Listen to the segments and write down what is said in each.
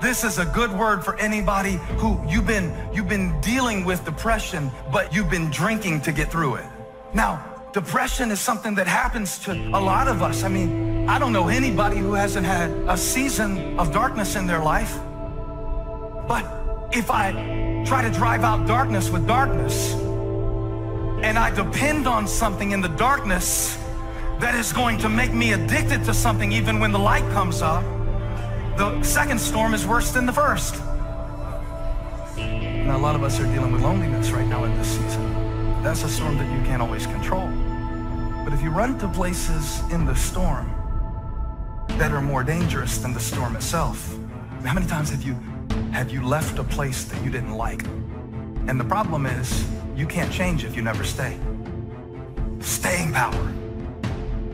This is a good word for anybody who you've been you've been dealing with depression, but you've been drinking to get through it. Now, depression is something that happens to a lot of us. I mean, I don't know anybody who hasn't had a season of darkness in their life. But if I try to drive out darkness with darkness, and I depend on something in the darkness that is going to make me addicted to something even when the light comes up, the second storm is worse than the first. Now, a lot of us are dealing with loneliness right now in this season. That's a storm that you can't always control. But if you run to places in the storm that are more dangerous than the storm itself, how many times have you have you left a place that you didn't like? And the problem is, you can't change if you never stay. Staying power.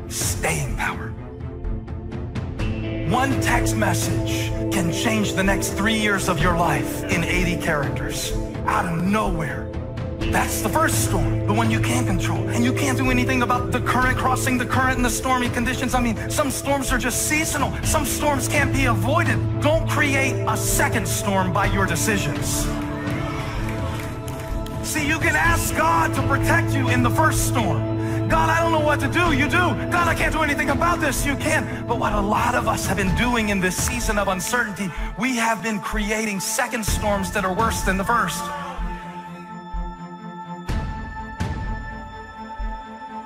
Staying power. One text message can change the next three years of your life in 80 characters out of nowhere. That's the first storm, the one you can't control. And you can't do anything about the current crossing the current and the stormy conditions. I mean, some storms are just seasonal. Some storms can't be avoided. Don't create a second storm by your decisions. See, you can ask God to protect you in the first storm. God, I don't know what to do. You do. God, I can't do anything about this. You can. But what a lot of us have been doing in this season of uncertainty, we have been creating second storms that are worse than the first.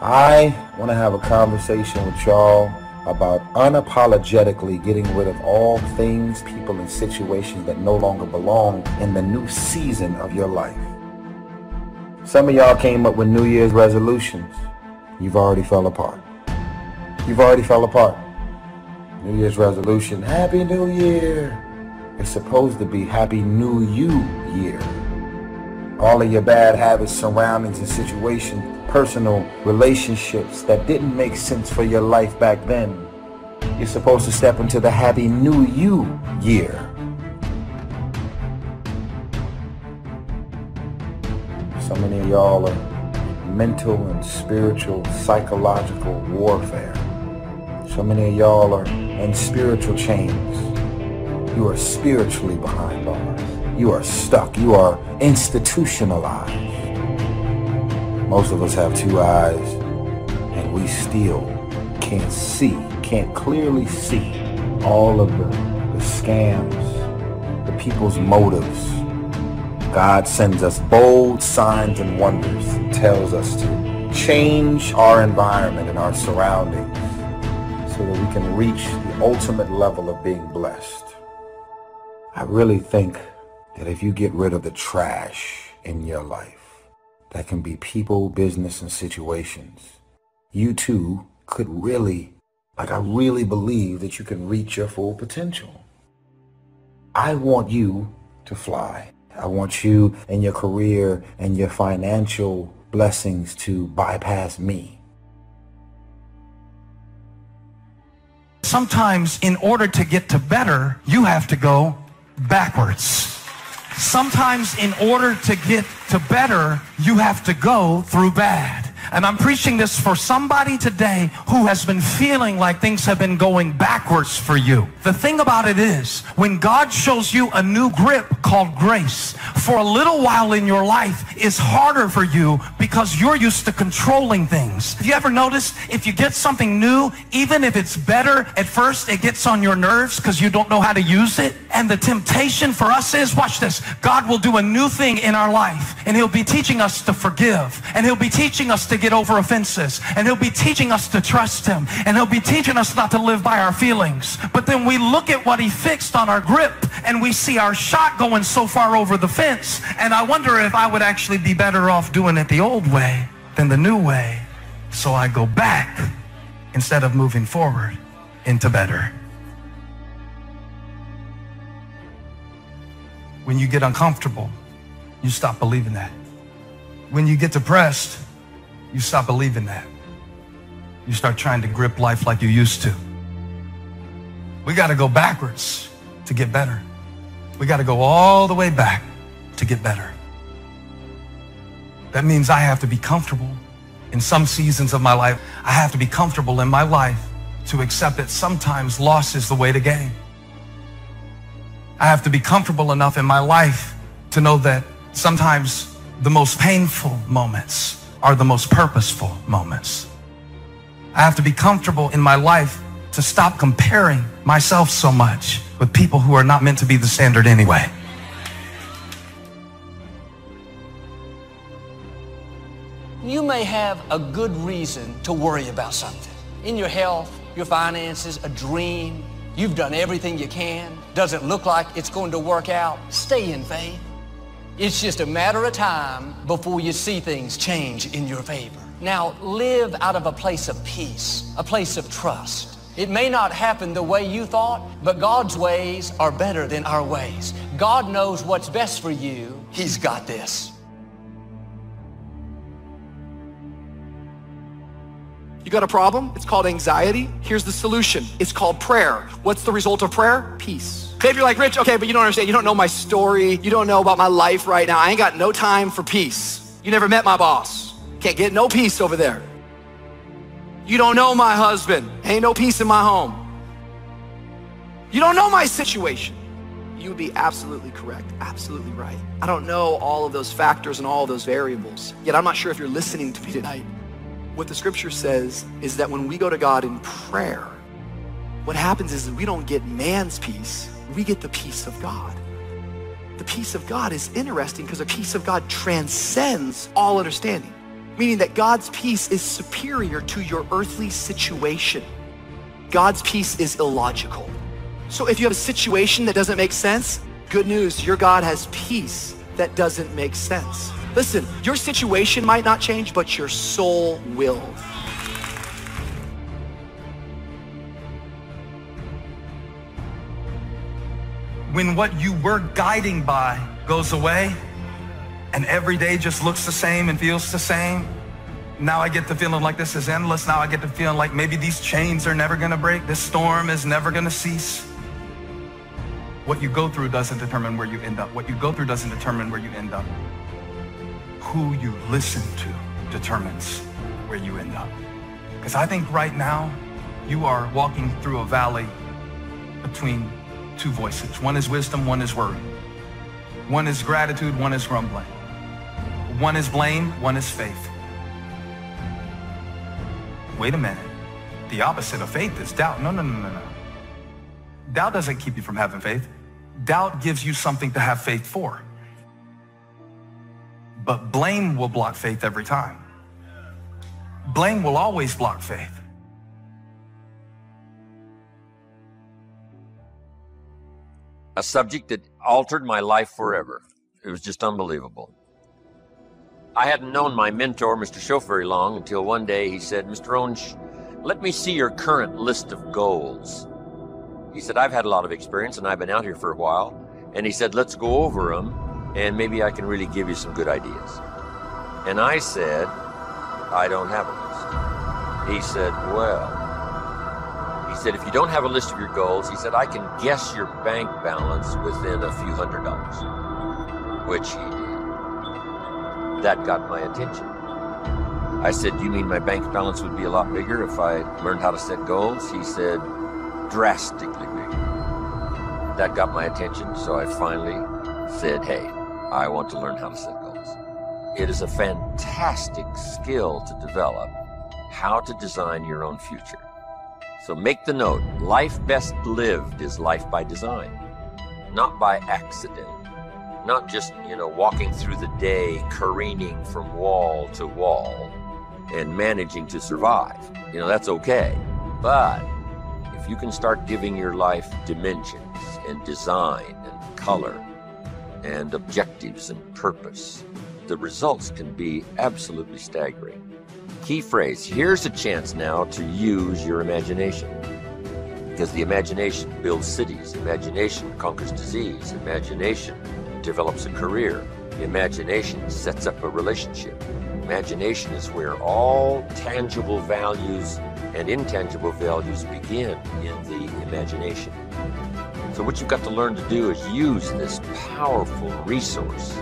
I want to have a conversation with y'all about unapologetically getting rid of all things, people, and situations that no longer belong in the new season of your life. Some of y'all came up with New Year's resolutions you've already fell apart. You've already fell apart. New Year's resolution, Happy New Year. It's supposed to be Happy New You Year. All of your bad habits, surroundings, and situations, personal relationships that didn't make sense for your life back then. You're supposed to step into the Happy New You Year. So many of y'all are mental and spiritual, psychological warfare. So many of y'all are in spiritual chains. You are spiritually behind bars. You are stuck. You are institutionalized. Most of us have two eyes and we still can't see, can't clearly see all of the, the scams, the people's motives, God sends us bold signs and wonders, tells us to change our environment and our surroundings so that we can reach the ultimate level of being blessed. I really think that if you get rid of the trash in your life, that can be people, business, and situations, you too could really, like I really believe that you can reach your full potential. I want you to fly. I want you and your career and your financial blessings to bypass me. Sometimes in order to get to better, you have to go backwards. Sometimes in order to get to better, you have to go through bad. And I'm preaching this for somebody today who has been feeling like things have been going backwards for you. The thing about it is, when God shows you a new grip called grace, for a little while in your life, it's harder for you because you're used to controlling things. Have you ever noticed if you get something new, even if it's better at first, it gets on your nerves because you don't know how to use it? And the temptation for us is, watch this, God will do a new thing in our life and he'll be teaching us to forgive and he'll be teaching us to get over offenses. And he'll be teaching us to trust him. And he'll be teaching us not to live by our feelings. But then we look at what he fixed on our grip and we see our shot going so far over the fence. And I wonder if I would actually be better off doing it the old way than the new way. So I go back instead of moving forward into better. When you get uncomfortable, you stop believing that. When you get depressed, you stop believing that. You start trying to grip life like you used to. We got to go backwards to get better. We got to go all the way back to get better. That means I have to be comfortable in some seasons of my life. I have to be comfortable in my life to accept that sometimes loss is the way to gain. I have to be comfortable enough in my life to know that sometimes the most painful moments are the most purposeful moments. I have to be comfortable in my life to stop comparing myself so much with people who are not meant to be the standard anyway. You may have a good reason to worry about something. In your health, your finances, a dream, you've done everything you can, doesn't look like it's going to work out, stay in faith. It's just a matter of time before you see things change in your favor. Now, live out of a place of peace, a place of trust. It may not happen the way you thought, but God's ways are better than our ways. God knows what's best for you. He's got this. You got a problem? It's called anxiety. Here's the solution. It's called prayer. What's the result of prayer? Peace. Maybe you're like, Rich, okay, but you don't understand. You don't know my story. You don't know about my life right now. I ain't got no time for peace. You never met my boss. Can't get no peace over there. You don't know my husband. Ain't no peace in my home. You don't know my situation. You would be absolutely correct, absolutely right. I don't know all of those factors and all those variables. Yet I'm not sure if you're listening to me tonight. What the scripture says is that when we go to God in prayer, what happens is we don't get man's peace, we get the peace of God. The peace of God is interesting because the peace of God transcends all understanding, meaning that God's peace is superior to your earthly situation. God's peace is illogical. So if you have a situation that doesn't make sense, good news, your God has peace that doesn't make sense. Listen, your situation might not change, but your soul will. When what you were guiding by goes away and every day just looks the same and feels the same, now I get the feeling like this is endless. Now I get the feeling like maybe these chains are never going to break. This storm is never going to cease. What you go through doesn't determine where you end up. What you go through doesn't determine where you end up who you listen to determines where you end up. Because I think right now you are walking through a valley between two voices. One is wisdom, one is worry. One is gratitude, one is grumbling. One is blame, one is faith. Wait a minute. The opposite of faith is doubt. No, no, no, no, no. Doubt doesn't keep you from having faith. Doubt gives you something to have faith for. But blame will block faith every time. Blame will always block faith. A subject that altered my life forever. It was just unbelievable. I hadn't known my mentor, Mr. Shoaff, very long until one day he said, Mr. Rohn, let me see your current list of goals. He said, I've had a lot of experience and I've been out here for a while. And he said, let's go over them and maybe I can really give you some good ideas. And I said, I don't have a list. He said, Well, said, if you don't have a list of your goals, he said, I can guess your bank balance within a few hundred dollars, which he did. That got my attention. I said, you mean my bank balance would be a lot bigger if I learned how to set goals? He said, Drastically bigger. That got my attention, so I finally said, Hey, I want to learn how to set goals. It is a fantastic skill to develop how to design your own future. So make the note life best lived is life by design, not by accident. Not just, you know, walking through the day, careening from wall to wall and managing to survive. You know, that's okay. But if you can start giving your life dimensions and design and color and objectives and purpose, the results can be absolutely staggering. Key phrase here's a chance now to use your imagination. Because the imagination builds cities, imagination conquers disease, imagination develops a career, imagination sets up a relationship. Imagination is where all tangible values and intangible values begin in the imagination. So, what you've got to learn to do is use this powerful resource.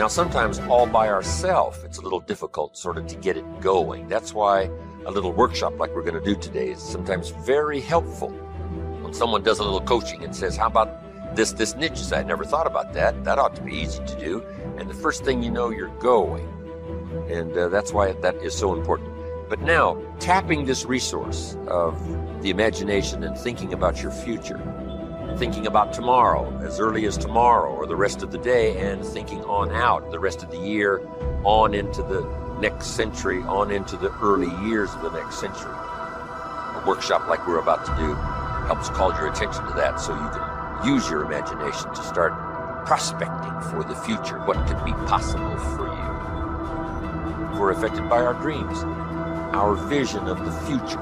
Now, sometimes all by ourselves, it's a little difficult sort of to get it going. That's why a little workshop like we're going to do today is sometimes very helpful. When someone does a little coaching and says, How about this, this niche. I never thought about that. That ought to be easy to do. And the first thing you know, you're going. And uh, that's why that is so important. But now, tapping this resource of the imagination and thinking about your future, thinking about tomorrow, as early as tomorrow or the rest of the day, and thinking on out the rest of the year, on into the next century, on into the early years of the next century. A workshop like we're about to do helps call your attention to that so you can use your imagination to start prospecting for the future, what could be possible for you. We're affected by our dreams, our vision of the future.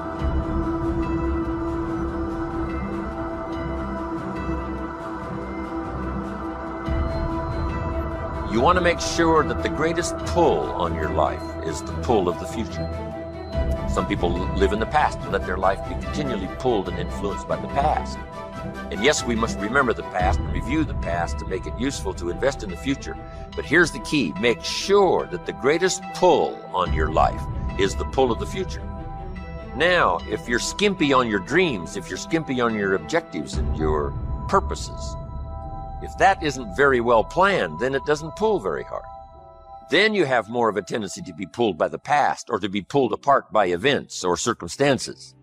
You want to make sure that the greatest pull on your life is the pull of the future. Some people live in the past and let their life be continually pulled and influenced by the past. And yes, we must remember the past and review the past to make it useful to invest in the future. But here's the key make sure that the greatest pull on your life is the pull of the future. Now, if you're skimpy on your dreams, if you're skimpy on your objectives and your purposes, if that isn't very well planned, then it doesn't pull very hard. Then you have more of a tendency to be pulled by the past or to be pulled apart by events or circumstances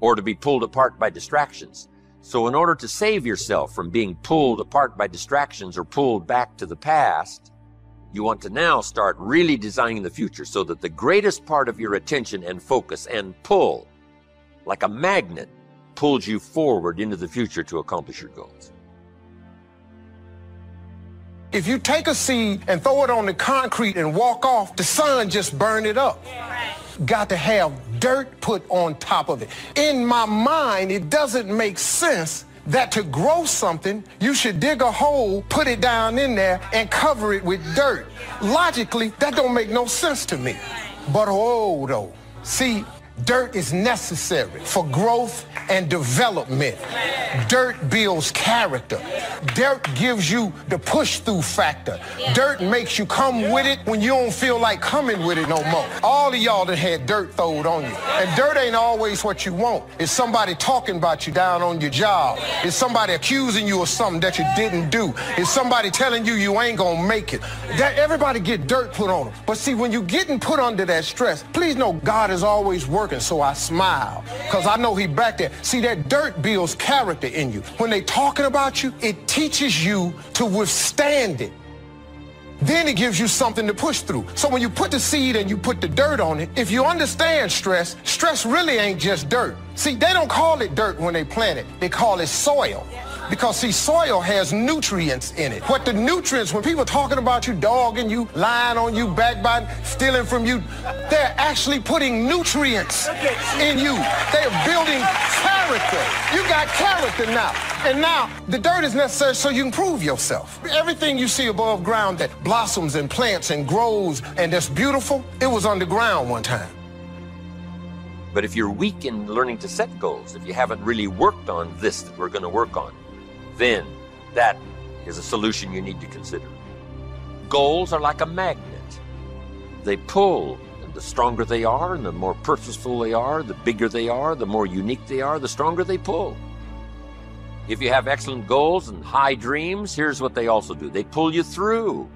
or to be pulled apart by distractions. So in order to save yourself from being pulled apart by distractions or pulled back to the past, you want to now start really designing the future so that the greatest part of your attention and focus and pull, like a magnet, pulls you forward into the future to accomplish your goals. If you take a seed and throw it on the concrete and walk off, the sun just burn it up. Got to have dirt put on top of it. In my mind, it doesn't make sense that to grow something, you should dig a hole, put it down in there, and cover it with dirt. Logically, that don't make no sense to me. But oh, though. See, Dirt is necessary for growth and development. Dirt builds character. Dirt gives you the push-through factor. Dirt makes you come with it when you don't feel like coming with it no more. All of y'all that had dirt throwed on you. And dirt ain't always what you want. It's somebody talking about you down on your job. It's somebody accusing you of something that you didn't do. It's somebody telling you you ain't gonna make it. That everybody get dirt put on them. But see, when you getting put under that stress, please know God is always working working, so I smile. Because I know he back there. See, that dirt builds character in you. When they talking about you, it teaches you to withstand it. Then it gives you something to push through. So when you put the seed and you put the dirt on it, if you understand stress, stress really ain't just dirt. See, they don't call it dirt when they plant it. They call it soil. Because see, soil has nutrients in it. What the nutrients, when people talking about you, dogging you, lying on you, backbiting, stealing from you, they're actually putting nutrients in you. They're building character. You got character now. And now the dirt is necessary so you can prove yourself. Everything you see above ground that blossoms and plants and grows and that's beautiful, it was underground one time. But if you're weak in learning to set goals, if you haven't really worked on this that we're going to work on, then that is a solution you need to consider. Goals are like a magnet. They pull, and the stronger they are, and the more purposeful they are, the bigger they are, the more unique they are, the stronger they pull. If you have excellent goals and high dreams, here's what they also do they pull you through,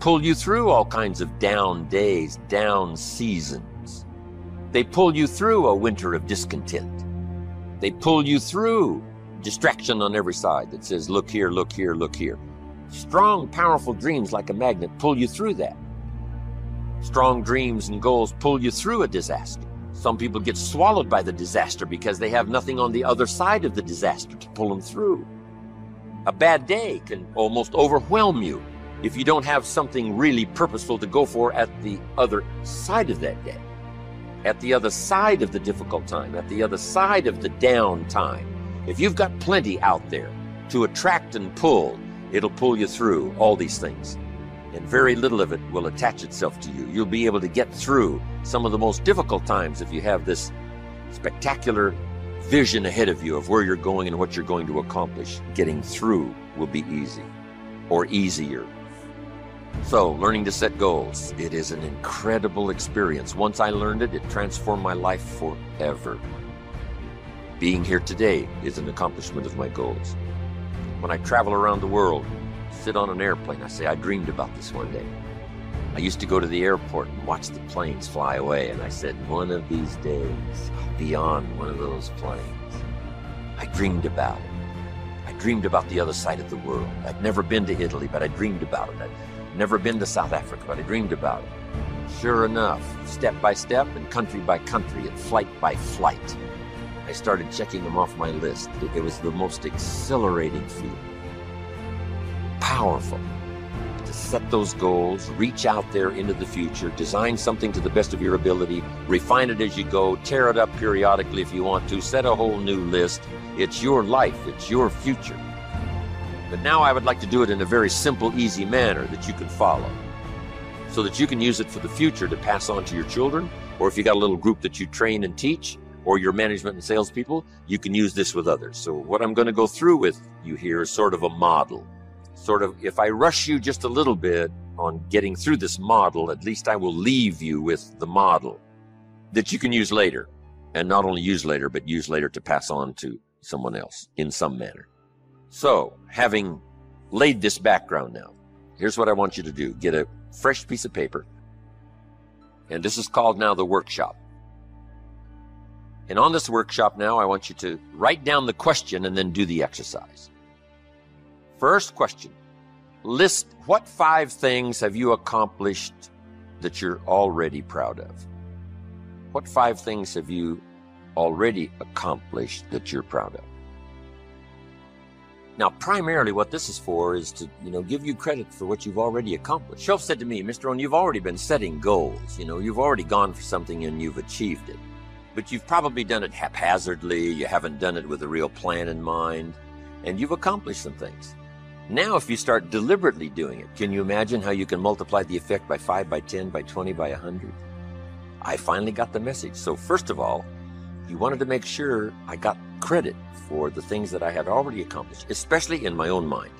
pull you through all kinds of down days, down seasons. They pull you through a winter of discontent. They pull you through distraction on every side that says, look here, look here, look here. Strong, powerful dreams like a magnet pull you through that. Strong dreams and goals pull you through a disaster. Some people get swallowed by the disaster because they have nothing on the other side of the disaster to pull them through. A bad day can almost overwhelm you if you don't have something really purposeful to go for at the other side of that day, at the other side of the difficult time, at the other side of the down time. If you've got plenty out there to attract and pull, it'll pull you through all these things. And very little of it will attach itself to you. You'll be able to get through some of the most difficult times if you have this spectacular vision ahead of you of where you're going and what you're going to accomplish. Getting through will be easy or easier. So, learning to set goals, it is an incredible experience. Once I learned it, it transformed my life forever. Being here today is an accomplishment of my goals. when I travel around the world, sit on an airplane, I say, I dreamed about this one day. I used to go to the airport and watch the planes fly away, and I said, one of these days, I'll be on one of those planes. I dreamed about it. I dreamed about the other side of the world. I'd never been to Italy, but I dreamed about it. I'd never been to South Africa, but I dreamed about it. Sure enough, step by step and country by country and flight by flight, I started checking them off my list. It was the most exhilarating feeling. Powerful To set those goals, reach out there into the future, design something to the best of your ability, refine it as you go, tear it up periodically if you want to, set a whole new list. It's your life, it's your future. But now I would like to do it in a very simple, easy manner that you can follow so that you can use it for the future to pass on to your children, or if you got a little group that you train and teach, or your management and salespeople, you can use this with others. So, what I'm going to go through with you here is sort of a model sort of, if I rush you just a little bit on getting through this model, at least I will leave you with the model that you can use later. And not only use later, but use later to pass on to someone else in some manner. So, having laid this background now, here's what I want you to do get a fresh piece of paper. And this is called now the workshop. And on this workshop now, I want you to write down the question and then do the exercise. First question List what five things have you accomplished that you're already proud of? What five things have you already accomplished that you're proud of? Now, primarily what this is for is to, you know, give you credit for what you've already accomplished. Shoaff said to me, Mr. Rohn, you've already been setting goals. You know, you've already gone for something and you've achieved it. But you've probably done it haphazardly. You haven't done it with a real plan in mind. And you've accomplished some things. Now, if you start deliberately doing it, can you imagine how you can multiply the effect by 5, by 10, by 20, by 100? I finally got the message. So, first of all, you wanted to make sure I got credit for the things that I had already accomplished, especially in my own mind.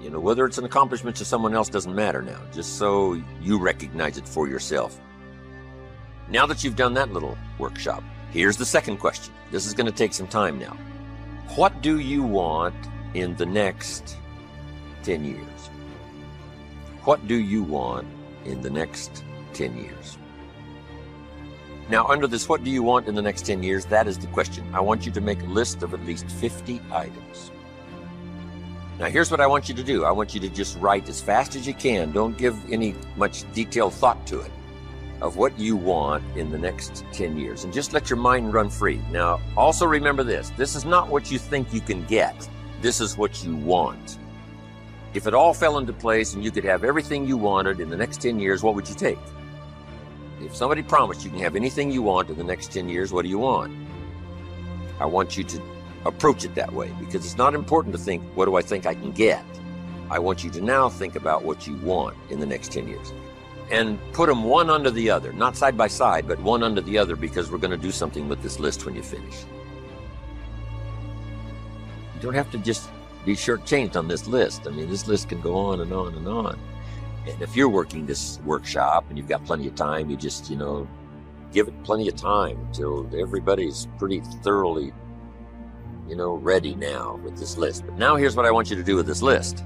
You know, whether it's an accomplishment to someone else doesn't matter now, just so you recognize it for yourself. Now that you've done that little workshop, here's the second question. This is going to take some time now. What do you want in the next 10 years? What do you want in the next 10 years? Now, under this, what do you want in the next 10 years? That is the question. I want you to make a list of at least 50 items. Now, here's what I want you to do I want you to just write as fast as you can. Don't give any much detailed thought to it of what you want in the next 10 years and just let your mind run free. Now, also remember this this is not what you think you can get, this is what you want. If it all fell into place and you could have everything you wanted in the next 10 years, what would you take? If somebody promised you can have anything you want in the next 10 years, what do you want? I want you to approach it that way because it's not important to think, what do I think I can get? I want you to now think about what you want in the next 10 years and put them one under the other, not side by side, but one under the other because we're going to do something with this list when you finish. You don't have to just be shortchanged on this list. I mean, this list can go on and on and on. And if you're working this workshop and you've got plenty of time, you just, you know, give it plenty of time until everybody's pretty thoroughly, you know, ready now with this list. But now here's what I want you to do with this list.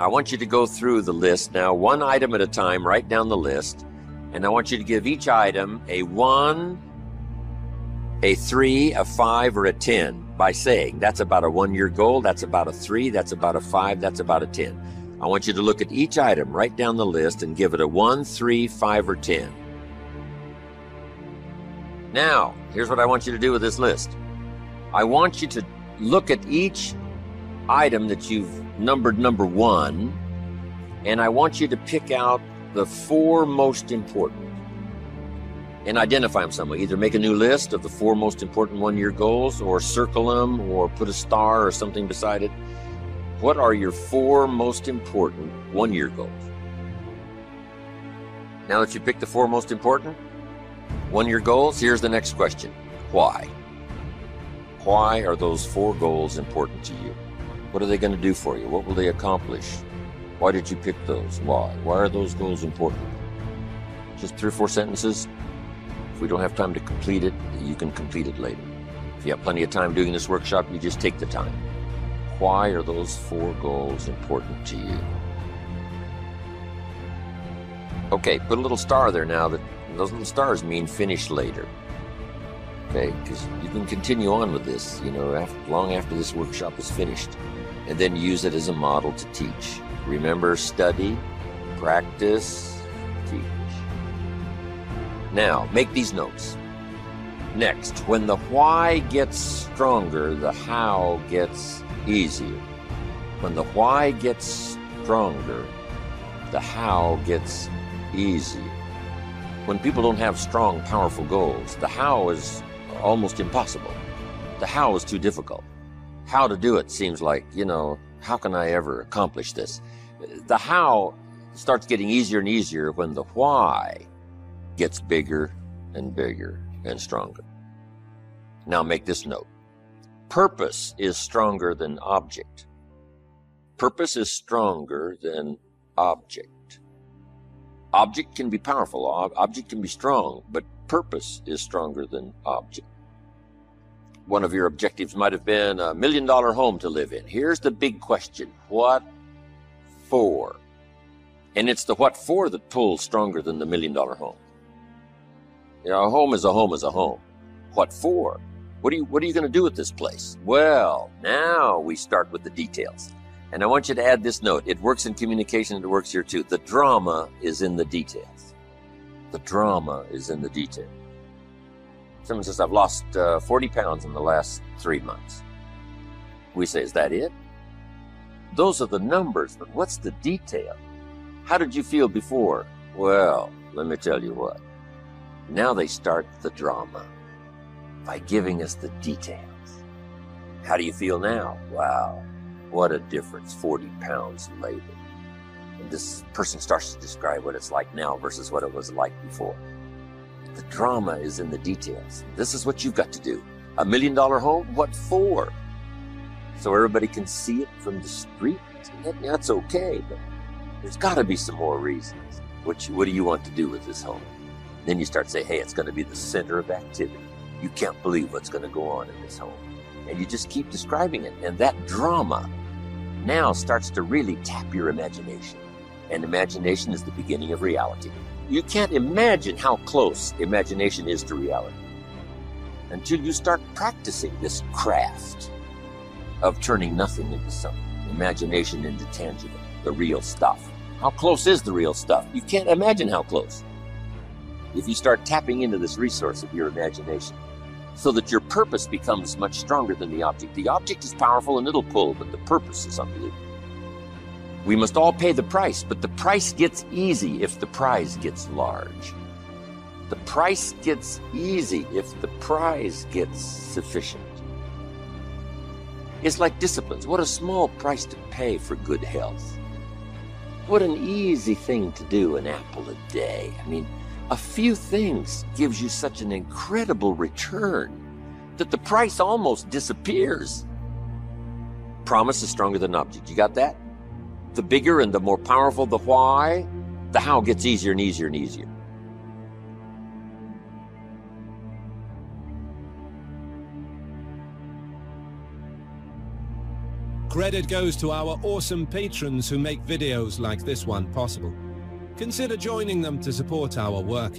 I want you to go through the list now, one item at a time, write down the list, and I want you to give each item a one, a three, a five, or a 10 by saying that's about a one year goal, that's about a three, that's about a five, that's about a 10. I want you to look at each item, write down the list, and give it a one, three, five, or 10. Now, here's what I want you to do with this list I want you to look at each item that you've numbered number one, and I want you to pick out the four most important and identify them some way. Either make a new list of the four most important one year goals, or circle them, or put a star or something beside it. What are your four most important one year goals? Now that you picked the four most important one year goals, here's the next question Why? Why are those four goals important to you? What are they going to do for you? What will they accomplish? Why did you pick those? Why? Why are those goals important? Just three or four sentences, if we don't have time to complete it, you can complete it later. If you have plenty of time doing this workshop, you just take the time. why are those four goals important to you? Okay, put a little star there now that those little stars mean finish later. Okay, because you can continue on with this, you know, after, long after this workshop is finished, and then use it as a model to teach. Remember, study, practice, teach. Now, make these notes. Next, when the why gets stronger, the how gets easier. When the why gets stronger, the how gets easier. When people don't have strong, powerful goals, the how is almost impossible. The how is too difficult. How to do it seems like, you know, how can I ever accomplish this? The how starts getting easier and easier when the why gets bigger and bigger and stronger. Now make this note. Purpose is stronger than object. Purpose is stronger than object. Object can be powerful, object can be strong, but purpose is stronger than object. One of your objectives might have been a million dollar home to live in. Here's the big question What for? And it's the what for that pulls stronger than the million dollar home. You know, a home is a home is a home. What for? What are you what are you going to do with this place? Well, now we start with the details. And I want you to add this note. It works in communication it works here too. The drama is in the details. The drama is in the detail. Someone says, I've lost uh, 40 pounds in the last three months. We say, Is that it? Those are the numbers, but what's the detail? How did you feel before? Well, let me tell you what. Now they start the drama by giving us the details. How do you feel now? Wow, what a difference 40 pounds later. And this person starts to describe what it's like now versus what it was like before. The drama is in the details. This is what you've got to do. A million dollar home? What for? So everybody can see it from the street? That's okay, but there's got to be some more reasons. What, you, what do you want to do with this home? Then you start saying, hey, it's going to be the center of activity. You can't believe what's going to go on in this home. And you just keep describing it. And that drama now starts to really tap your imagination. And imagination is the beginning of reality. You can't imagine how close imagination is to reality until you start practicing this craft of turning nothing into something, imagination into tangible, the real stuff. How close is the real stuff? You can't imagine how close. If you start tapping into this resource of your imagination, so that your purpose becomes much stronger than the object. The object is powerful and it'll pull, but the purpose is unbelievable. We must all pay the price, but the price gets easy if the prize gets large. The price gets easy if the prize gets sufficient. It's like disciplines. What a small price to pay for good health. What an easy thing to do, an apple a day. I mean, a few things gives you such an incredible return that the price almost disappears. Promise is stronger than object. You got that? The bigger and the more powerful the why, the how gets easier and easier and easier. Credit goes to our awesome patrons who make videos like this one possible. Consider joining them to support our work.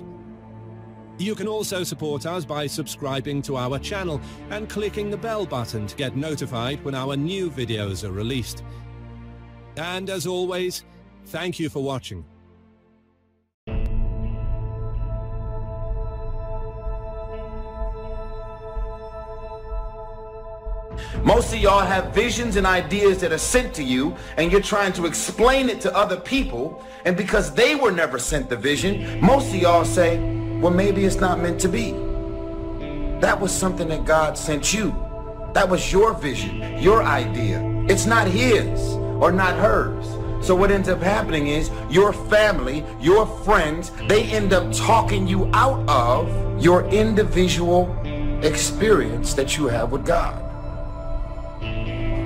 You can also support us by subscribing to our channel and clicking the bell button to get notified when our new videos are released. And as always, thank you for watching. Most of y'all have visions and ideas that are sent to you and you're trying to explain it to other people and because they were never sent the vision, most of y'all say, well maybe it's not meant to be. That was something that God sent you. That was your vision, your idea. It's not his or not hers. So what ends up happening is your family, your friends, they end up talking you out of your individual experience that you have with God.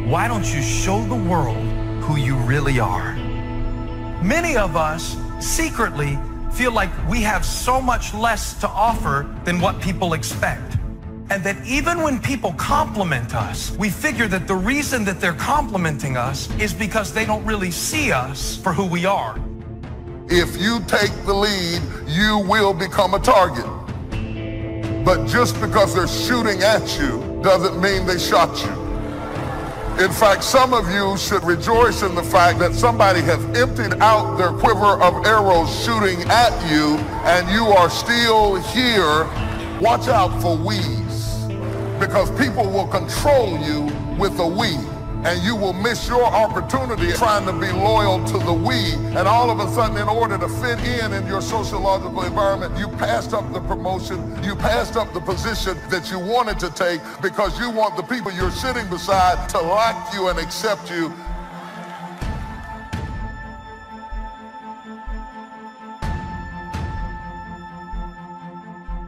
Why don't you show the world who you really are? Many of us secretly feel like we have so much less to offer than what people expect. And that even when people compliment us, we figure that the reason that they're complimenting us is because they don't really see us for who we are. If you take the lead, you will become a target. But just because they're shooting at you doesn't mean they shot you. In fact, some of you should rejoice in the fact that somebody has emptied out their quiver of arrows shooting at you and you are still here. Watch out for we's because people will control you with a we and you will miss your opportunity trying to be loyal to the we. And all of a sudden, in order to fit in in your sociological environment, you passed up the promotion, you passed up the position that you wanted to take because you want the people you're sitting beside to like you and accept you.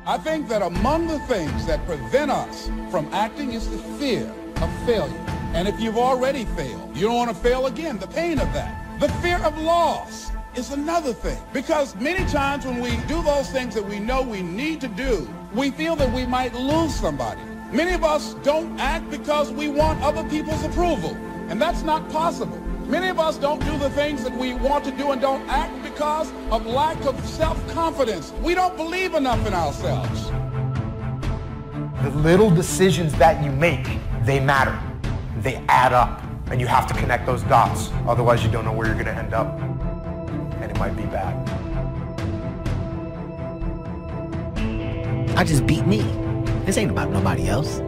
I think that among the things that prevent us from acting is the fear of failure. And if you've already failed, you don't want to fail again, the pain of that. The fear of loss is another thing. Because many times when we do those things that we know we need to do, we feel that we might lose somebody. Many of us don't act because we want other people's approval. And that's not possible. Many of us don't do the things that we want to do and don't act because of lack of self-confidence. We don't believe enough in ourselves. The little decisions that you make, they matter. They add up. And you have to connect those dots. Otherwise, you don't know where you're going to end up. And it might be bad. I just beat me. This ain't about nobody else.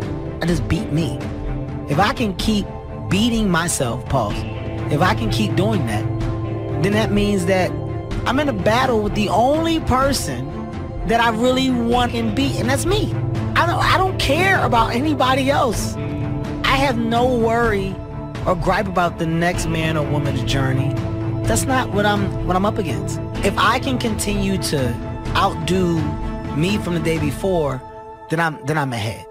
I just beat me. If I can keep beating myself, pause, if I can keep doing that, then that means that I'm in a battle with the only person that I really want and beat, and that's me. I don't, I don't care about anybody else. I have no worry or gripe about the next man or woman's journey. That's not what I'm what I'm up against. If I can continue to outdo me from the day before, then I'm then I'm ahead.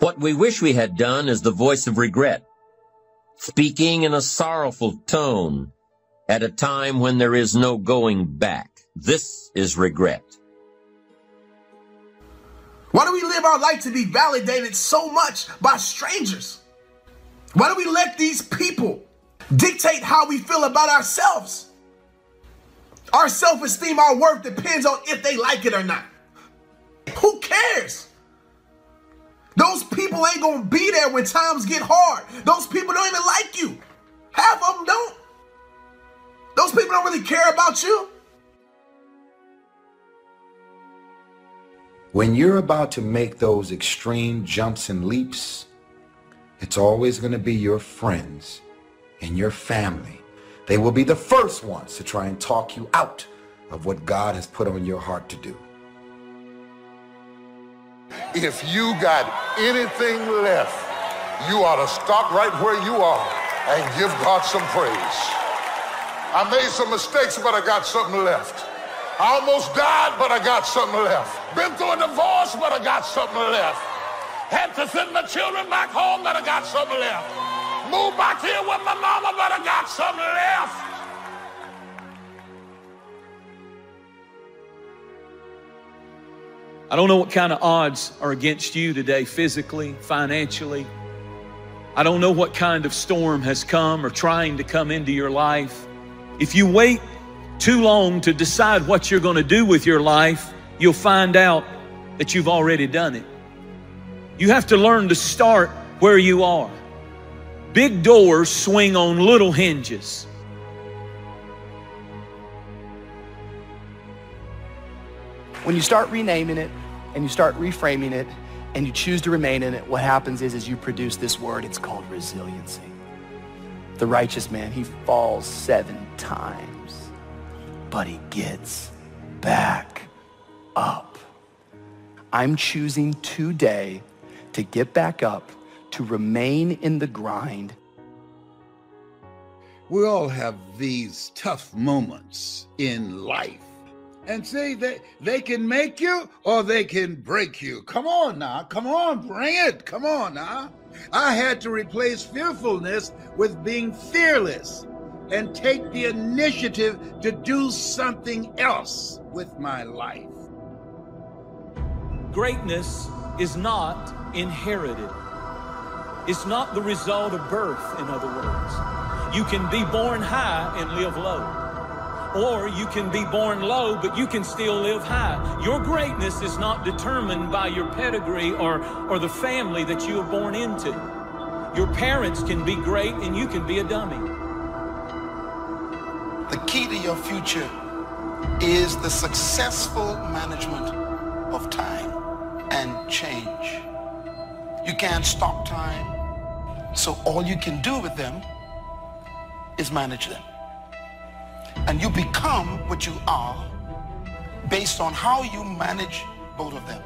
What we wish we had done is the voice of regret, speaking in a sorrowful tone at a time when there is no going back. This is regret. Why do we live our life to be validated so much by strangers? Why do we let these people dictate how we feel about ourselves? Our self-esteem, our worth depends on if they like it or not. Who cares? Those people ain't gonna be there when times get hard. Those people don't even like you. Half of them don't. Those people don't really care about you. When you're about to make those extreme jumps and leaps, it's always going to be your friends and your family. They will be the first ones to try and talk you out of what God has put on your heart to do. If you got anything left, you ought to stop right where you are and give God some praise. I made some mistakes, but I got something left. I almost died, but I got something left. Been through a divorce, but I got something left. Had to send my children back home, but I got something left. Moved back here with my mama, but I got something left. I don't know what kind of odds are against you today, physically, financially. I don't know what kind of storm has come or trying to come into your life. If you wait too long to decide what you're going to do with your life, you'll find out that you've already done it. You have to learn to start where you are. Big doors swing on little hinges. When you start renaming it and you start reframing it and you choose to remain in it, what happens is, is you produce this word. It's called resiliency. The righteous man, he falls seven times, but he gets back up. I'm choosing today to get back up, to remain in the grind. We all have these tough moments in life. And see, they, they can make you or they can break you. Come on now. Come on. Bring it. Come on now. I had to replace fearfulness with being fearless and take the initiative to do something else with my life. Greatness is not inherited. It's not the result of birth, in other words. You can be born high and live low. Or you can be born low, but you can still live high. Your greatness is not determined by your pedigree or, or the family that you were born into. Your parents can be great and you can be a dummy. The key to your future is the successful management of time and change. You can't stop time, so all you can do with them is manage them. And you become what you are based on how you manage both of them.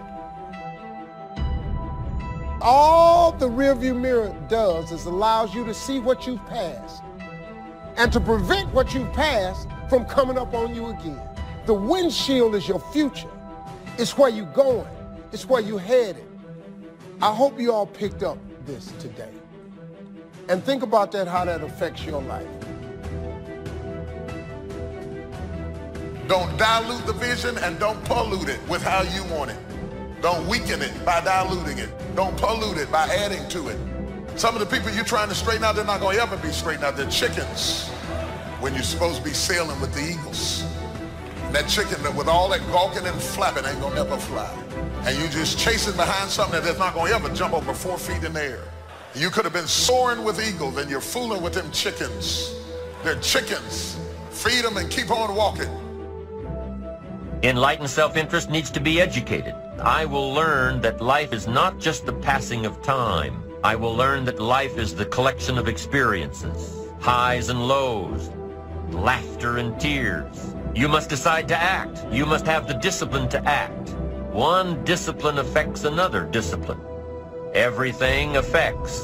All the rearview mirror does is allows you to see what you've passed and to prevent what you've passed from coming up on you again. The windshield is your future. It's where you're going. It's where you're headed. I hope you all picked up this today. And think about that, how that affects your life. Don't dilute the vision and don't pollute it with how you want it. Don't weaken it by diluting it. Don't pollute it by adding to it. Some of the people you're trying to straighten out, they're not going to ever be straightened out. They're chickens when you're supposed to be sailing with the eagles. And that chicken that with all that gawking and flapping ain't going to ever fly. And you just chasing behind something that's not going to ever jump over four feet in the air. You could have been soaring with eagles and you're fooling with them chickens. They're chickens. Feed them and keep on walking. Enlightened self-interest needs to be educated. I will learn that life is not just the passing of time. I will learn that life is the collection of experiences, highs and lows, laughter and tears. You must decide to act. You must have the discipline to act. One discipline affects another discipline. Everything affects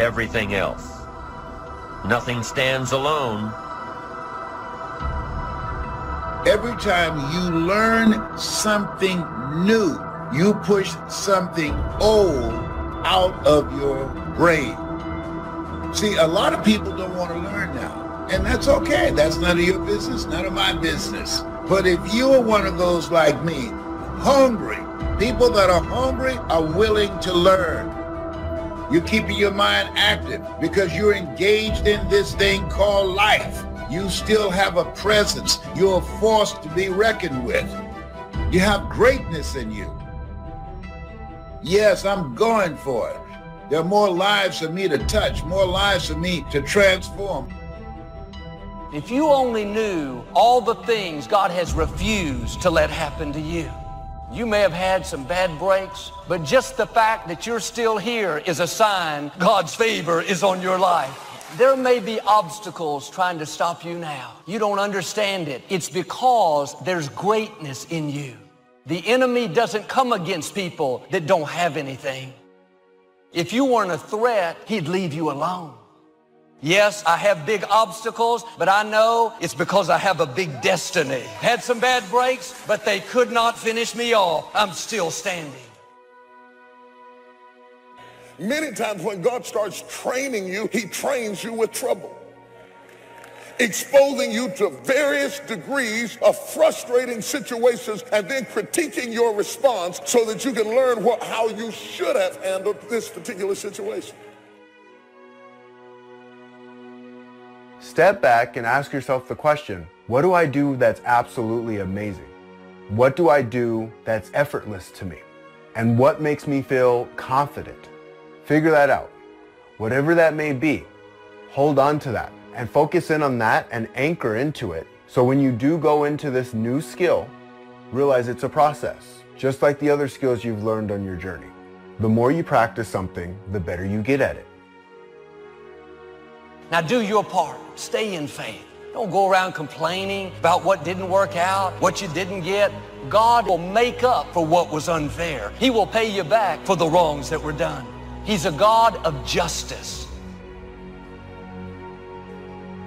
everything else. Nothing stands alone. Every time you learn something new, you push something old out of your brain. See, a lot of people don't want to learn now, and that's okay. That's none of your business, none of my business. But if you're one of those like me, hungry, people that are hungry are willing to learn. You're keeping your mind active because you're engaged in this thing called life. You still have a presence. You're a force to be reckoned with. You have greatness in you. Yes, I'm going for it. There are more lives for me to touch, more lives for me to transform. If you only knew all the things God has refused to let happen to you, you may have had some bad breaks, but just the fact that you're still here is a sign God's favor is on your life. There may be obstacles trying to stop you now. You don't understand it. It's because there's greatness in you. The enemy doesn't come against people that don't have anything. If you weren't a threat, he'd leave you alone. Yes, I have big obstacles, but I know it's because I have a big destiny. Had some bad breaks, but they could not finish me off. I'm still standing. Many times when God starts training you, he trains you with trouble. Exposing you to various degrees of frustrating situations and then critiquing your response so that you can learn what, how you should have handled this particular situation. Step back and ask yourself the question, what do I do that's absolutely amazing? What do I do that's effortless to me? And what makes me feel confident? Figure that out. Whatever that may be, hold on to that and focus in on that and anchor into it. So when you do go into this new skill, realize it's a process, just like the other skills you've learned on your journey. The more you practice something, the better you get at it. Now do your part. Stay in faith. Don't go around complaining about what didn't work out, what you didn't get. God will make up for what was unfair. He will pay you back for the wrongs that were done. He's a God of justice.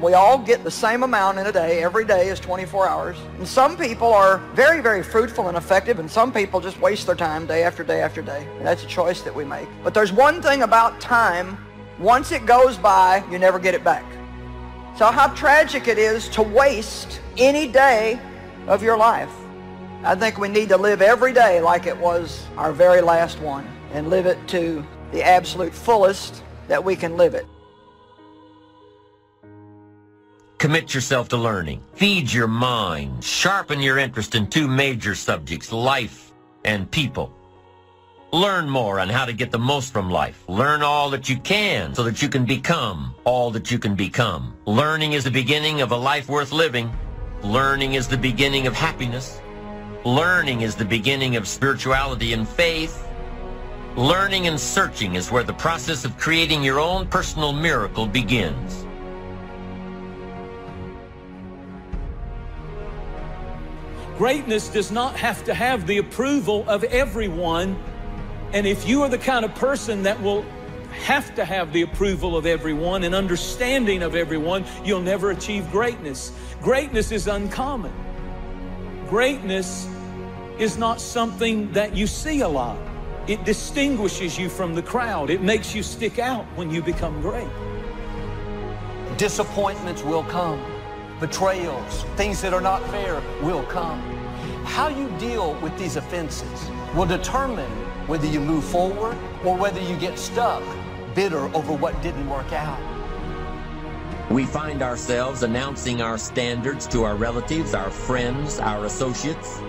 We all get the same amount in a day. Every day is 24 hours. And some people are very, very fruitful and effective, and some people just waste their time day after day after day. And that's a choice that we make. But there's one thing about time. Once it goes by, you never get it back. So how tragic it is to waste any day of your life. I think we need to live every day like it was our very last one and live it to the absolute fullest that we can live it. Commit yourself to learning. Feed your mind. Sharpen your interest in two major subjects, life and people. Learn more on how to get the most from life. Learn all that you can so that you can become all that you can become. Learning is the beginning of a life worth living. Learning is the beginning of happiness. Learning is the beginning of spirituality and faith. Learning and searching is where the process of creating your own personal miracle begins. Greatness does not have to have the approval of everyone. And if you are the kind of person that will have to have the approval of everyone and understanding of everyone, you'll never achieve greatness. Greatness is uncommon. Greatness is not something that you see a lot. It distinguishes you from the crowd. It makes you stick out when you become great. Disappointments will come. Betrayals, things that are not fair will come. How you deal with these offenses will determine whether you move forward or whether you get stuck bitter over what didn't work out. We find ourselves announcing our standards to our relatives, our friends, our associates.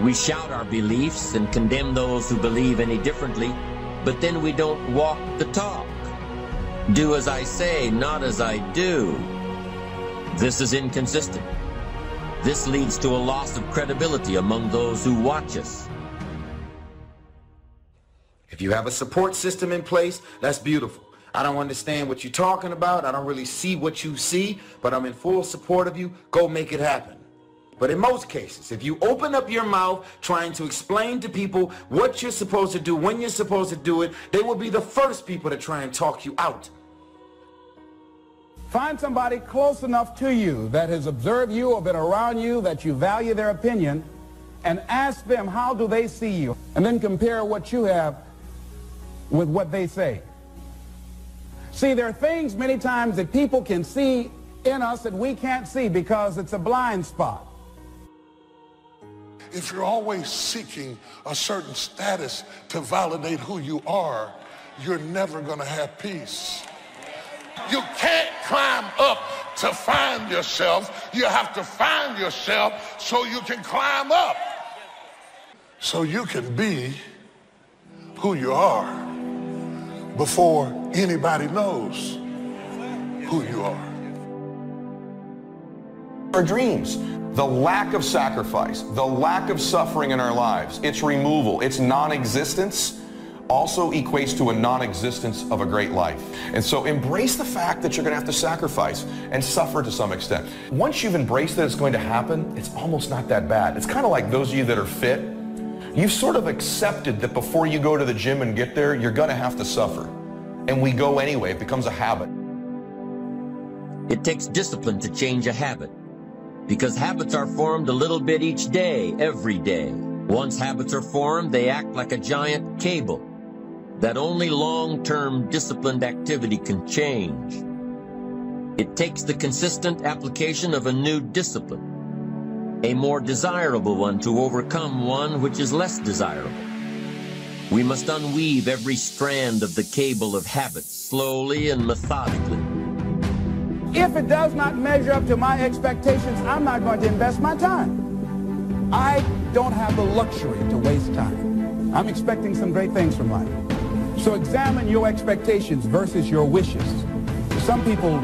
We shout our beliefs and condemn those who believe any differently, but then we don't walk the talk. Do as I say, not as I do. This is inconsistent. This leads to a loss of credibility among those who watch us. If you have a support system in place, that's beautiful. I don't understand what you're talking about. I don't really see what you see, but I'm in full support of you. Go make it happen. But in most cases, if you open up your mouth trying to explain to people what you're supposed to do, when you're supposed to do it, they will be the first people to try and talk you out. Find somebody close enough to you that has observed you or been around you that you value their opinion and ask them how do they see you and then compare what you have with what they say. See, there are things many times that people can see in us that we can't see because it's a blind spot. If you're always seeking a certain status to validate who you are, you're never going to have peace. You can't climb up to find yourself. You have to find yourself so you can climb up. So you can be who you are before anybody knows who you are. Our dreams, the lack of sacrifice, the lack of suffering in our lives, its removal, its non-existence also equates to a non-existence of a great life. And so embrace the fact that you're going to have to sacrifice and suffer to some extent. Once you've embraced that it's going to happen, it's almost not that bad. It's kind of like those of you that are fit. You've sort of accepted that before you go to the gym and get there, you're going to have to suffer. And we go anyway. It becomes a habit. It takes discipline to change a habit because habits are formed a little bit each day, every day. Once habits are formed, they act like a giant cable that only long-term disciplined activity can change. It takes the consistent application of a new discipline, a more desirable one to overcome one which is less desirable. We must unweave every strand of the cable of habits slowly and methodically. If it does not measure up to my expectations, I'm not going to invest my time. I don't have the luxury to waste time. I'm expecting some great things from life. So examine your expectations versus your wishes. Some people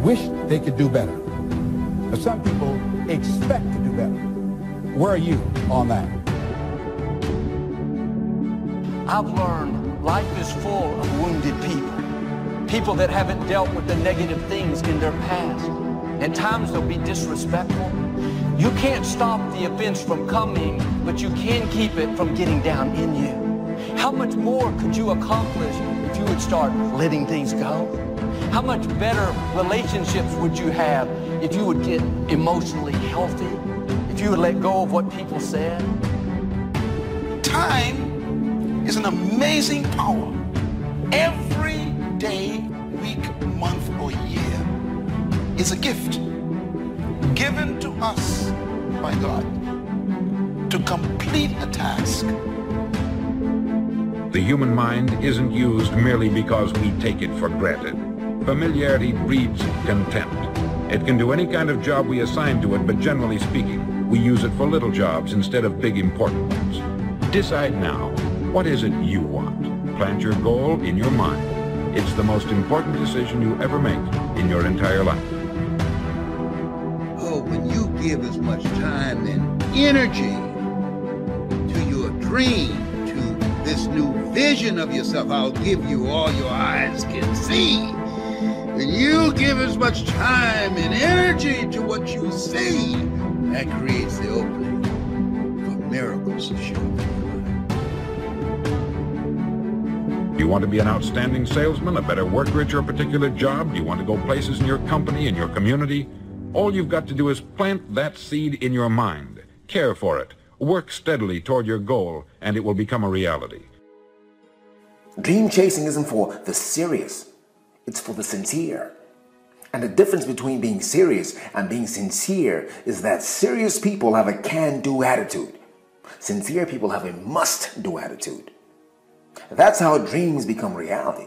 wish they could do better. But some people expect to do better. Where are you on that? I've learned life is full of wounded people. People that haven't dealt with the negative things in their past. At times they'll be disrespectful. You can't stop the offense from coming, but you can keep it from getting down in you. How much more could you accomplish if you would start letting things go? How much better relationships would you have if you would get emotionally healthy? If you would let go of what people said? Time is an amazing power. Every day, week, month, or year is a gift given to us by God to complete a task. The human mind isn't used merely because we take it for granted. Familiarity breeds contempt. It can do any kind of job we assign to it, but generally speaking, we use it for little jobs instead of big important ones. Decide now, what is it you want? Plant your goal in your mind. It's the most important decision you ever make in your entire life. Oh, when you give as much time and energy to your dream, to this new vision of yourself, I'll give you all your eyes can see. When you give as much time and energy to what you see, that creates the opening for miracles to show you want to be an outstanding salesman, a better worker at your particular job? Do you want to go places in your company, in your community? All you've got to do is plant that seed in your mind, care for it, work steadily toward your goal, and it will become a reality. Dream chasing isn't for the serious, it's for the sincere. And the difference between being serious and being sincere is that serious people have a can do attitude. Sincere people have a must do attitude. That's how dreams become reality.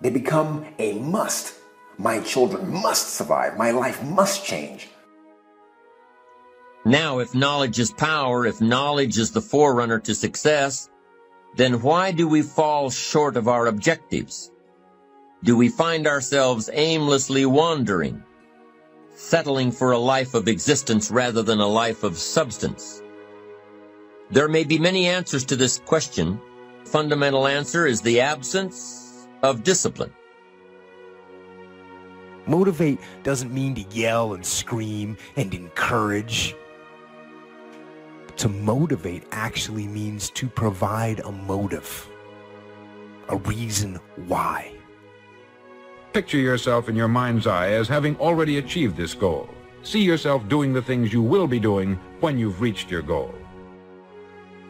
They become a must. My children must survive. My life must change. Now, if knowledge is power, if knowledge is the forerunner to success, then why do we fall short of our objectives? Do we find ourselves aimlessly wandering, settling for a life of existence rather than a life of substance? There may be many answers to this question, fundamental answer is the absence of discipline. Motivate doesn't mean to yell and scream and encourage. To motivate actually means to provide a motive, a reason why. Picture yourself in your mind's eye as having already achieved this goal. See yourself doing the things you will be doing when you've reached your goal.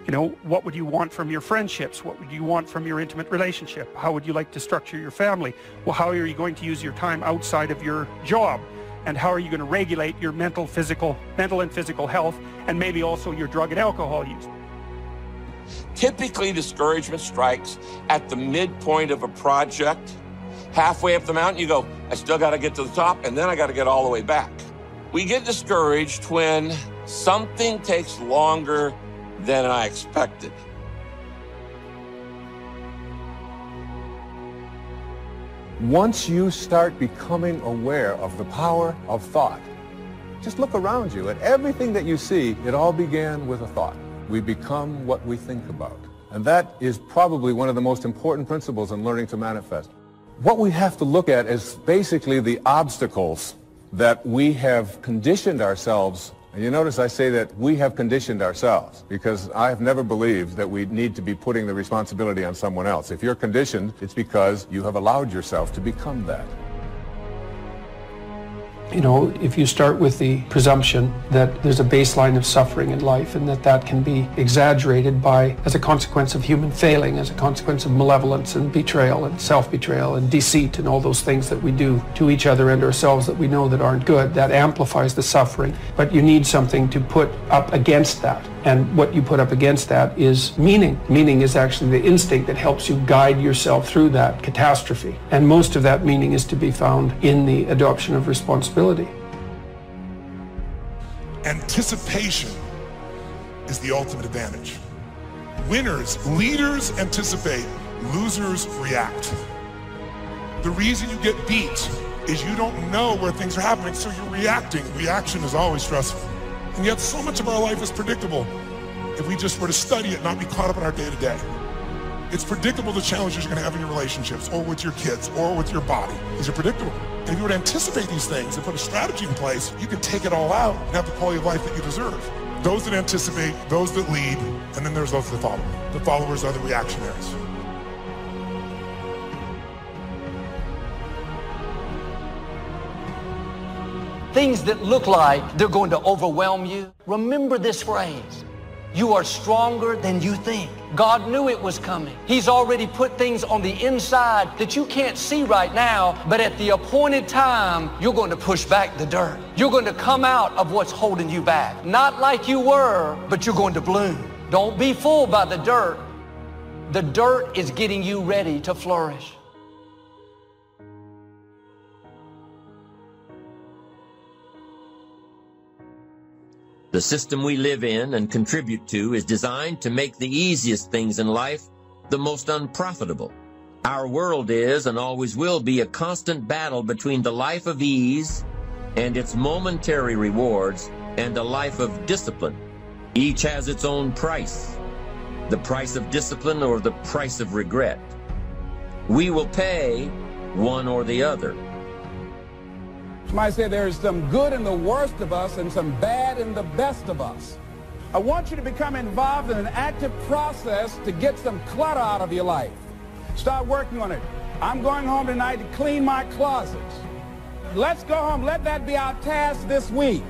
You know, what would you want from your friendships? What would you want from your intimate relationship? How would you like to structure your family? Well, how are you going to use your time outside of your job? And how are you going to regulate your mental, physical, mental and physical health, and maybe also your drug and alcohol use? Typically, discouragement strikes at the midpoint of a project. Halfway up the mountain, you go, I still got to get to the top, and then I got to get all the way back. We get discouraged when something takes longer than I expected. Once you start becoming aware of the power of thought, just look around you at everything that you see, it all began with a thought. We become what we think about. And that is probably one of the most important principles in learning to manifest. What we have to look at is basically the obstacles that we have conditioned ourselves you notice I say that we have conditioned ourselves because I have never believed that we need to be putting the responsibility on someone else. If you're conditioned, it's because you have allowed yourself to become that. You know, if you start with the presumption that there's a baseline of suffering in life and that that can be exaggerated by, as a consequence of human failing, as a consequence of malevolence and betrayal and self-betrayal and deceit and all those things that we do to each other and ourselves that we know that aren't good, that amplifies the suffering. But you need something to put up against that. And what you put up against that is meaning. Meaning is actually the instinct that helps you guide yourself through that catastrophe. And most of that meaning is to be found in the adoption of responsibility. Anticipation is the ultimate advantage. Winners, leaders anticipate, losers react. The reason you get beat is you don't know where things are happening, so you're reacting. Reaction is always stressful. And yet so much of our life is predictable if we just were to study it, not be caught up in our day to day. It's predictable the challenges you're going to have in your relationships or with your kids or with your body. These are predictable. And if you were to anticipate these things and put a strategy in place, you can take it all out and have the quality of life that you deserve. Those that anticipate, those that lead, and then there's those that follow. The followers are the reactionaries. Things that look like they're going to overwhelm you, remember this phrase. You are stronger than you think. God knew it was coming. He's already put things on the inside that you can't see right now, but at the appointed time, you're going to push back the dirt. You're going to come out of what's holding you back. Not like you were, but you're going to bloom. Don't be fooled by the dirt. The dirt is getting you ready to flourish. The system we live in and contribute to is designed to make the easiest things in life the most unprofitable. Our world is and always will be a constant battle between the life of ease and its momentary rewards and a life of discipline. Each has its own price. The price of discipline or the price of regret. We will pay one or the other. Somebody said there's some good in the worst of us and some bad in the best of us. I want you to become involved in an active process to get some clutter out of your life. Start working on it. I'm going home tonight to clean my closets. Let's go home. Let that be our task this week.